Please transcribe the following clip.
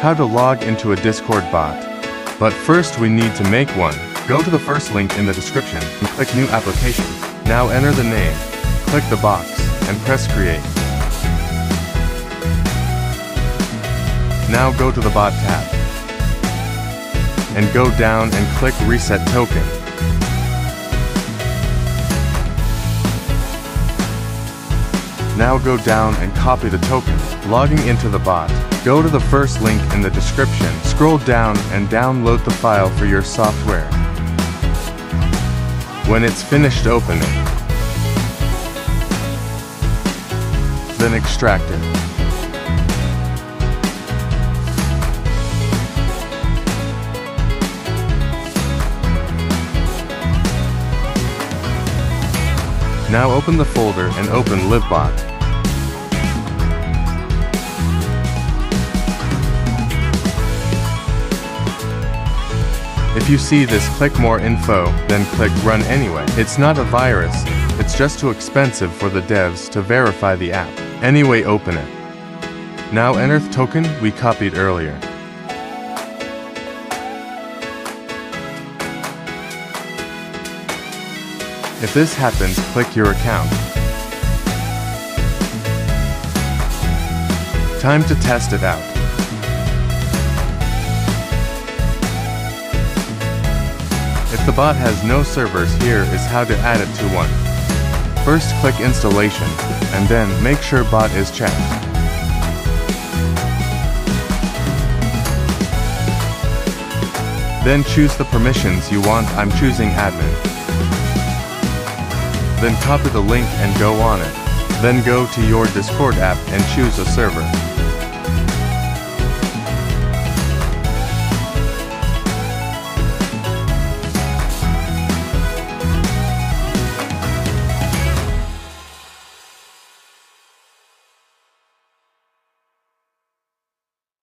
How to log into a Discord bot. But first we need to make one. Go to the first link in the description and click new application. Now enter the name, click the box, and press create. Now go to the bot tab. And go down and click reset token. Now go down and copy the token. Logging into the bot, go to the first link in the description, scroll down and download the file for your software. When it's finished opening, then extract it. Now open the folder and open LiveBot. If you see this click more info, then click run anyway. It's not a virus, it's just too expensive for the devs to verify the app. Anyway open it. Now enter the token we copied earlier. If this happens, click your account. Time to test it out. If the bot has no servers here is how to add it to one. First click installation, and then make sure bot is checked. Then choose the permissions you want I'm choosing admin. Then copy the link and go on it. Then go to your Discord app and choose a server.